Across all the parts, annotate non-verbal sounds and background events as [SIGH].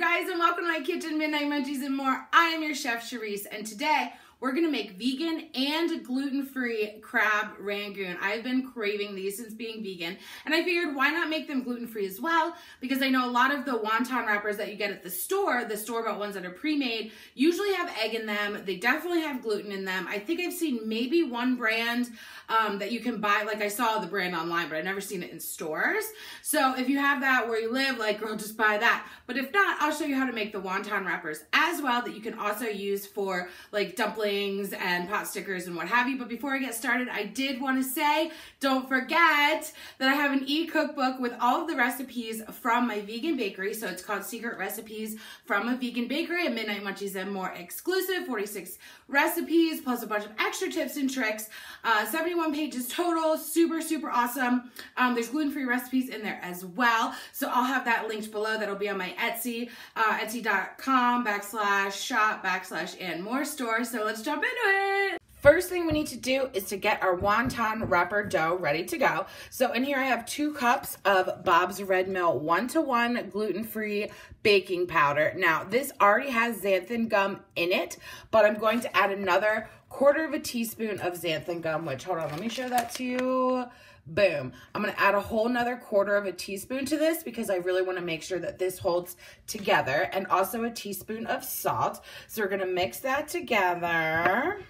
guys and welcome to my kitchen, Midnight Munchies and more. I am your chef, Charisse, and today we're gonna make vegan and gluten-free crab rangoon. I've been craving these since being vegan, and I figured why not make them gluten-free as well? Because I know a lot of the wonton wrappers that you get at the store, the store-bought ones that are pre-made, usually have egg in them. They definitely have gluten in them. I think I've seen maybe one brand um, that you can buy, like I saw the brand online, but I've never seen it in stores. So if you have that where you live, like girl, just buy that. But if not, I'll show you how to make the wonton wrappers as well that you can also use for like dumplings and pot stickers and what have you. But before I get started, I did want to say, don't forget that I have an e-cookbook with all of the recipes from my vegan bakery. So it's called Secret Recipes from a Vegan Bakery, a Midnight Munchies and More exclusive, 46 recipes, plus a bunch of extra tips and tricks. Uh, 71 pages total, super, super awesome. Um, there's gluten-free recipes in there as well. So I'll have that linked below. That'll be on my Etsy, uh, etsy.com backslash shop backslash and more store. So let's jump into it. First thing we need to do is to get our wonton wrapper dough ready to go. So in here I have two cups of Bob's Red Mill one-to-one -one gluten-free baking powder. Now this already has xanthan gum in it, but I'm going to add another quarter of a teaspoon of xanthan gum, which hold on, let me show that to you. Boom. I'm going to add a whole nother quarter of a teaspoon to this because I really want to make sure that this holds together and also a teaspoon of salt. So we're going to mix that together.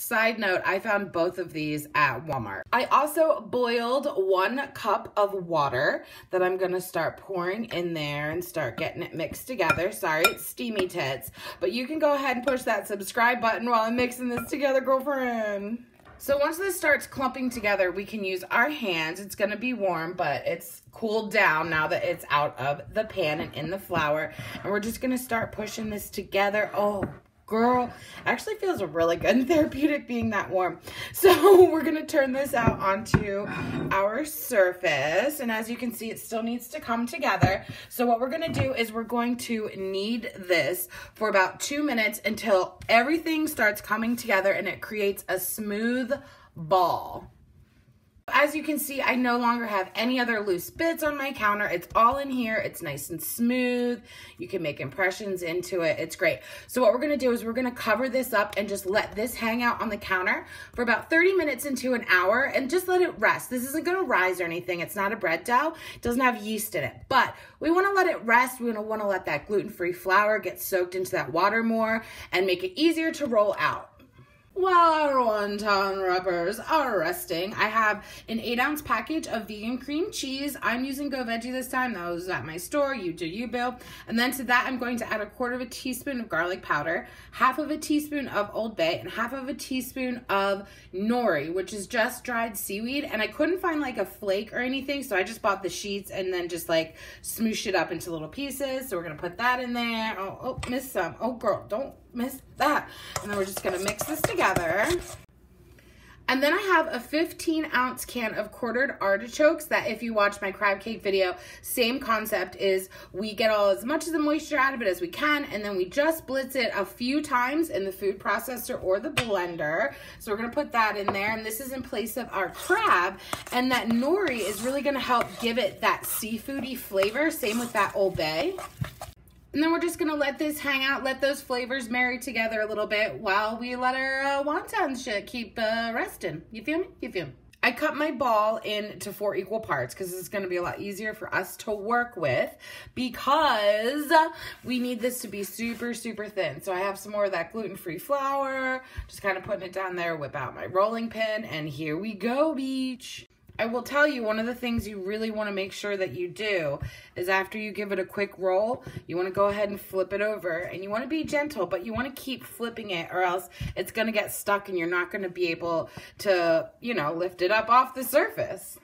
Side note, I found both of these at Walmart. I also boiled one cup of water that I'm gonna start pouring in there and start getting it mixed together. Sorry, it's steamy tits, but you can go ahead and push that subscribe button while I'm mixing this together, girlfriend. So once this starts clumping together, we can use our hands. It's gonna be warm, but it's cooled down now that it's out of the pan and in the flour. And we're just gonna start pushing this together. Oh, girl actually feels really good and therapeutic being that warm. So [LAUGHS] we're to turn this out onto our surface and as you can see it still needs to come together. So what we're to do is we're going to knead this for about two minutes until everything starts coming together and it creates a smooth ball as you can see, I no longer have any other loose bits on my counter. It's all in here. It's nice and smooth. You can make impressions into it. It's great. So what we're to do is we're to cover this up and just let this hang out on the counter for about 30 minutes into an hour and just let it rest. This isn't to rise or anything. It's not a bread dough. It doesn't have yeast in it, but we want to let it rest. We want to let that gluten-free flour get soaked into that water more and make it easier to roll out. While our wonton wrappers are resting, I have an 8 ounce package of vegan cream cheese. I'm using Go Veggie this time. That was at my store. You do you, Bill. And then to that, I'm going to add a quarter of a teaspoon of garlic powder, half of a teaspoon of Old Bay, and half of a teaspoon of nori, which is just dried seaweed. And I couldn't find like a flake or anything, so I just bought the sheets and then just like smoosh it up into little pieces. So we're going to put that in there. Oh, oh, missed some. Oh, girl, don't miss that. And then we're just gonna mix this together. And then I have a 15 ounce can of quartered artichokes that if you watch my crab cake video, same concept is we get all as much of the moisture out of it as we can and then we just blitz it a few times in the food processor or the blender. So we're gonna put that in there and this is in place of our crab and that nori is really gonna help give it that seafoody flavor. Same with that Old Bay. And then we're just gonna let this hang out, let those flavors marry together a little bit while we let our uh, wontons shit keep uh, resting. You feel me? You feel me? I cut my ball into four equal parts because it's going to be a lot easier for us to work with because we need this to be super, super thin. So I have some more of that gluten-free flour, just kind of putting it down there, whip out my rolling pin, and here we go, beach. I will tell you one of the things you really want to make sure that you do is after you give it a quick roll, you want to go ahead and flip it over and you want to be gentle, but you want to keep flipping it or else it's going to get stuck and you're not going to be able to, you know, lift it up off the surface.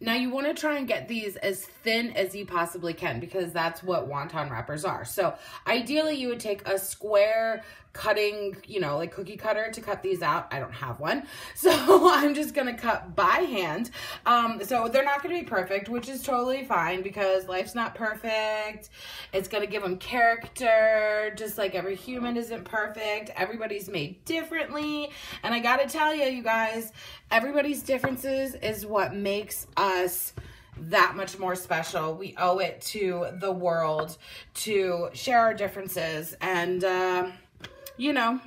Now you want to try and get these as thin as you possibly can because that's what wonton wrappers are. So ideally you would take a square cutting, you know, like cookie cutter to cut these out. I don't have one. [LAUGHS] So I'm just going to cut by hand. Um, so they're not going to be perfect, which is totally fine because life's not perfect. It's going to give them character, just like every human isn't perfect. Everybody's made differently. And I got to tell you, you guys, everybody's differences is what makes us that much more special. We owe it to the world to share our differences and, uh, you know,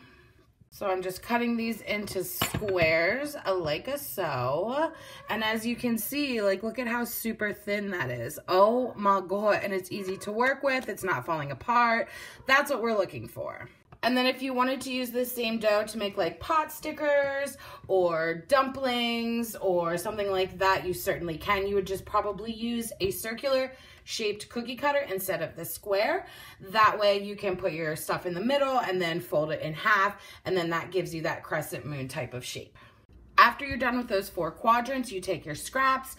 so I'm just cutting these into squares like a so. And as you can see, like, look at how super thin that is. Oh my God. And it's easy to work with. It's not falling apart. That's what we're looking for. And then if you wanted to use this same dough to make like pot stickers or dumplings or something like that, you certainly can. You would just probably use a circular shaped cookie cutter instead of the square. That way you can put your stuff in the middle and then fold it in half and then that gives you that crescent moon type of shape. After you're done with those four quadrants, you take your scraps,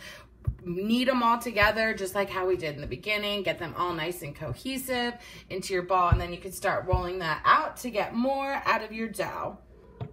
knead them all together just like how we did in the beginning get them all nice and cohesive into your ball and then you can start rolling that out to get more out of your dough.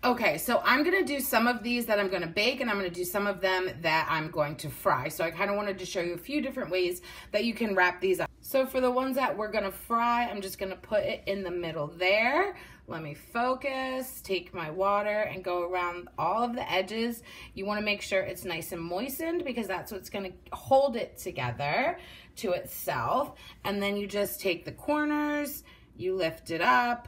Okay so I'm gonna do some of these that I'm gonna bake and I'm gonna do some of them that I'm going to fry. So I kind of wanted to show you a few different ways that you can wrap these up so for the ones that we're gonna fry I'm just gonna put it in the middle there let me focus, take my water and go around all of the edges. You wanna make sure it's nice and moistened because that's what's gonna hold it together to itself. And then you just take the corners, you lift it up,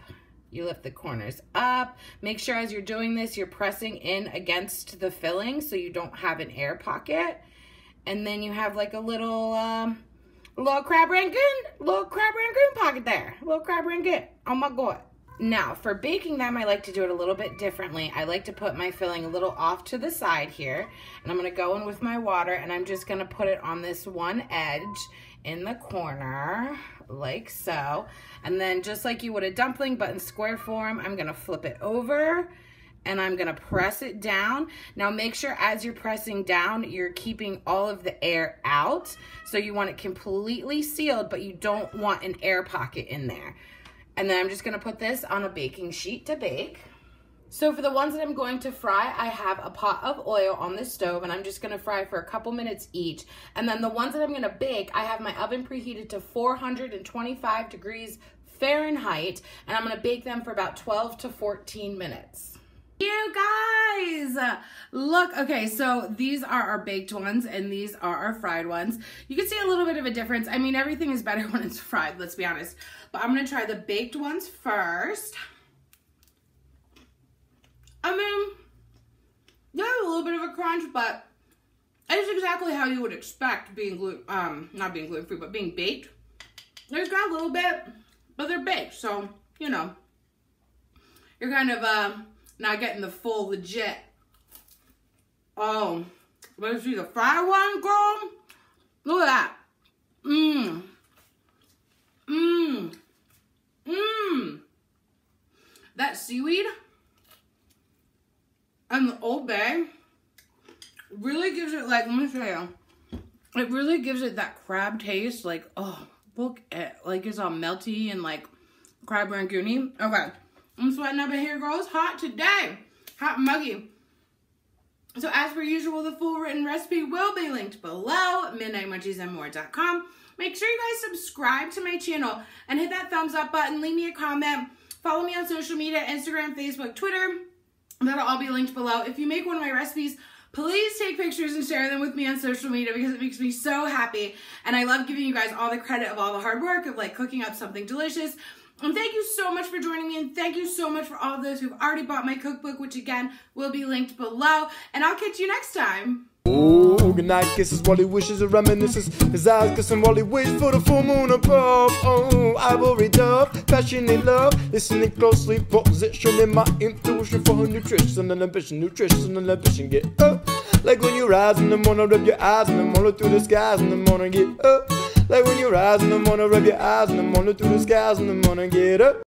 you lift the corners up. Make sure as you're doing this, you're pressing in against the filling so you don't have an air pocket. And then you have like a little, um, little crab rangoon, little crab rangoon pocket there. Little crab rangoon. Oh my God. Now, for baking them, I like to do it a little bit differently. I like to put my filling a little off to the side here. And I'm going to go in with my water and I'm just going to put it on this one edge in the corner like so. And then just like you would a dumpling, but in square form, I'm going to flip it over and I'm gonna press it down. Now make sure as you're pressing down, you're keeping all of the air out. So you want it completely sealed, but you don't want an air pocket in there. And then I'm just gonna put this on a baking sheet to bake. So for the ones that I'm going to fry, I have a pot of oil on the stove and I'm just gonna fry for a couple minutes each. And then the ones that I'm gonna bake, I have my oven preheated to 425 degrees Fahrenheit and I'm gonna bake them for about 12 to 14 minutes. You guys, look, okay, so these are our baked ones and these are our fried ones. You can see a little bit of a difference. I mean, everything is better [LAUGHS] when it's fried, let's be honest. But I'm gonna try the baked ones first. I mean, they have a little bit of a crunch, but it's exactly how you would expect being gluten, um, not being gluten free, but being baked. There's got a little bit, but they're baked, so, you know, you're kind of, uh, not getting the full legit. Oh, let's see the fried one, girl. Look at that. Mmm. Mmm. Mmm. That seaweed and the Old Bay really gives it, like, let me show you. It really gives it that crab taste. Like, oh, look at, like, it's all melty and, like, crab rangoony. Okay. I'm sweating up in here, girls. Hot today. Hot muggy. So as per usual, the full written recipe will be linked below, midnightmunchiesandmore.com. Make sure you guys subscribe to my channel and hit that thumbs up button. Leave me a comment. Follow me on social media, Instagram, Facebook, Twitter. That'll all be linked below. If you make one of my recipes, please take pictures and share them with me on social media because it makes me so happy. And I love giving you guys all the credit of all the hard work of like cooking up something delicious. And thank you so much for joining me, and thank you so much for all those who've already bought my cookbook, which again will be linked below. And I'll catch you next time. Oh, good night kisses while he wishes and reminisces. His eyes kissing while he waits for the full moon above. Oh, I worry dove, passionate love. Listening closely, positioning my intuition for her nutrition and ambition. Nutrition and ambition, get up. Like when you rise in the morning, rub your eyes in the morning through the skies in the morning, get up. Like when you rise in the morning, rub your eyes in the morning through the skies in the morning, get up.